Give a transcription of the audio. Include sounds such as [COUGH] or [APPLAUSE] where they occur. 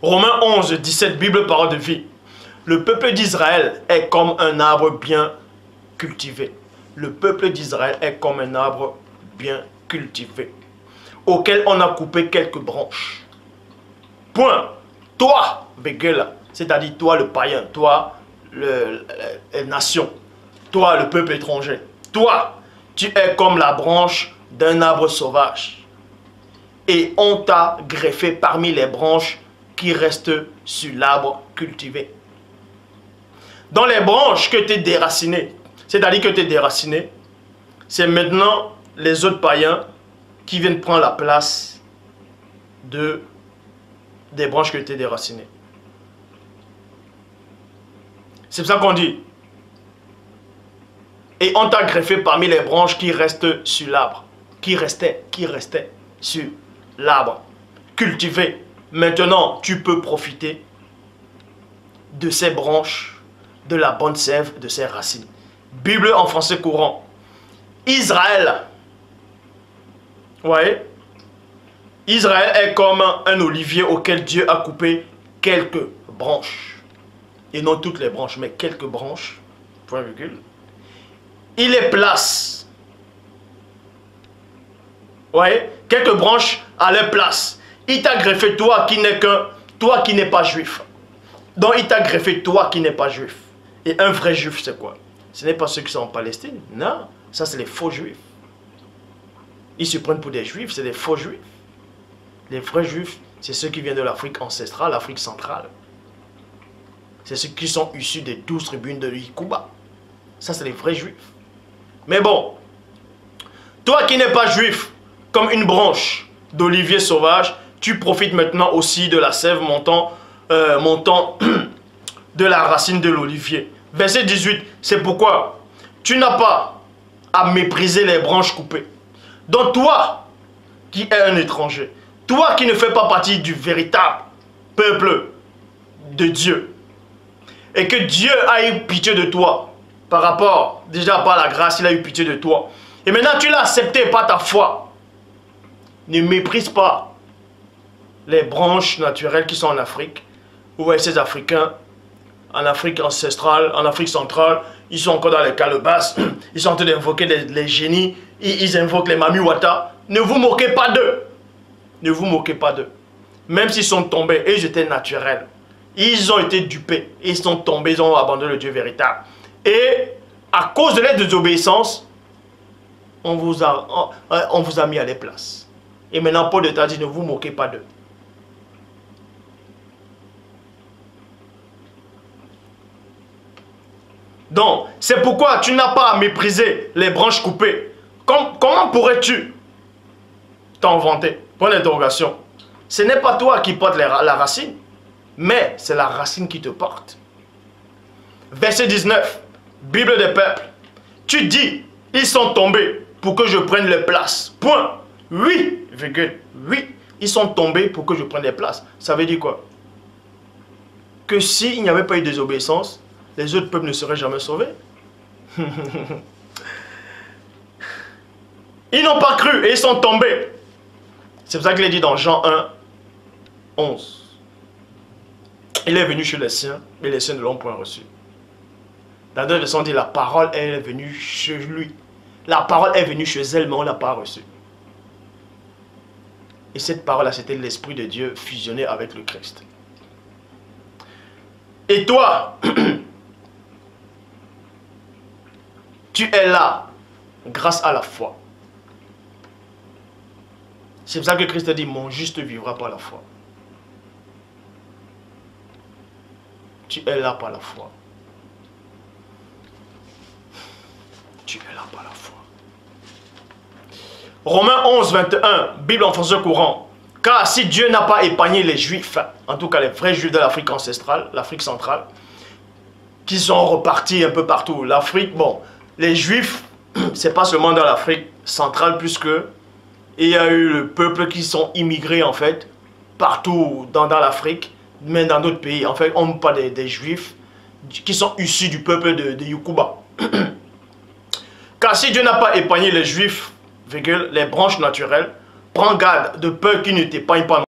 Romains 11, 17, Bible, parole de vie. Le peuple d'Israël est comme un arbre bien cultivé. Le peuple d'Israël est comme un arbre bien cultivé, auquel on a coupé quelques branches. Point. Toi, Begela, c'est-à-dire toi le païen, toi le, la nation, toi le peuple étranger, toi, tu es comme la branche d'un arbre sauvage. Et on t'a greffé parmi les branches qui restent sur l'arbre cultivé. Dans les branches que tu es déraciné, c'est-à-dire que tu es déraciné, c'est maintenant les autres païens qui viennent prendre la place de, des branches que tu es déraciné. C'est pour ça qu'on dit. Et on t'a greffé parmi les branches qui restent sur l'arbre. Qui restaient, qui restaient sur l'arbre. Cultivé. Maintenant, tu peux profiter de ces branches, de la bonne sève, de ces racines. Bible en français courant. Israël. Ouais. Israël est comme un olivier auquel Dieu a coupé quelques branches et non toutes les branches, mais quelques branches, point virgule, il les place. voyez? Quelques branches à leur place. Il t'a greffé toi qui n'es qu'un, toi qui n'es pas juif. Donc il t'a greffé toi qui n'es pas juif. Et un vrai juif, c'est quoi? Ce n'est pas ceux qui sont en Palestine. Non, ça c'est les faux juifs. Ils se prennent pour des juifs, c'est des faux juifs. Les vrais juifs, c'est ceux qui viennent de l'Afrique ancestrale, l'Afrique centrale. C'est ceux qui sont issus des douze tribunes de Yikuba. Ça, c'est les vrais juifs. Mais bon, toi qui n'es pas juif, comme une branche d'olivier sauvage, tu profites maintenant aussi de la sève montant, euh, [CLEARS THROAT] de la racine de l'olivier. Verset 18, c'est pourquoi tu n'as pas à mépriser les branches coupées. Donc toi, qui es un étranger, toi qui ne fais pas partie du véritable peuple de Dieu, et que Dieu a eu pitié de toi par rapport, déjà par la grâce, il a eu pitié de toi. Et maintenant tu l'as accepté par ta foi. Ne méprise pas les branches naturelles qui sont en Afrique. Vous voyez ces Africains, en Afrique ancestrale, en Afrique centrale, ils sont encore dans les calebasses, [CLEARS THROAT] ils sont en train d'invoquer les, génies, ils, invoquent les mamiwata. Ne vous moquez pas d'eux. Ne vous moquez pas d'eux. Même s'ils sont tombés, ils étaient naturels. Ils ont été dupés. Ils sont tombés, ils ont abandonné le Dieu véritable. Et à cause de leur désobéissance, on vous a, on, vous a mis à les places. Et maintenant, Paul de dit, ne vous moquez pas d'eux. Donc, c'est pourquoi tu n'as pas à mépriser les branches coupées. comment pourrais-tu t'en vanter Point d'interrogation. Ce n'est pas toi qui portes la racine mais c'est la racine qui te porte. Verset 19, Bible des peuples. Tu dis, ils sont tombés pour que je prenne les places. Point. Oui, virgule, oui, ils sont tombés pour que je prenne les places. Ça veut dire quoi? Que s'il n'y avait pas eu désobéissance, les autres peuples ne seraient jamais sauvés. [LAUGHS] ils n'ont pas cru et ils sont tombés. C'est pour ça qu'il est dit dans Jean 1, 11. Il est venu chez les siens, mais les siens ne l'ont point reçu. Dans deux versions, dit la parole est venue chez lui. La parole est venue chez elle, mais on ne l'a pas reçue. Et cette parole-là, c'était l'Esprit de Dieu fusionné avec le Christ. Et toi, [CLEARS THROAT] tu es là grâce à la foi. C'est pour ça que Christ a dit, mon juste vivra par la foi. Tu es là par la foi. Tu es là par la foi. Romains 11, 21, Bible en français courant. Car si Dieu n'a pas épargné les Juifs, en tout cas les vrais Juifs de l'Afrique ancestrale, l'Afrique centrale, qui sont repartis un peu partout. L'Afrique, bon, les Juifs, [CLEARS THROAT] c'est pas seulement dans l'Afrique centrale, puisque il y a eu le peuple qui sont immigrés en fait, partout dans, l'Afrique mais dans d'autres pays. En fait, on parle des, des, juifs qui sont issus du peuple de, de Yukuba. [CLEARS THROAT] Car si Dieu n'a pas épargné les juifs, les branches naturelles, prends garde de peur qu'ils ne t'épargnent pas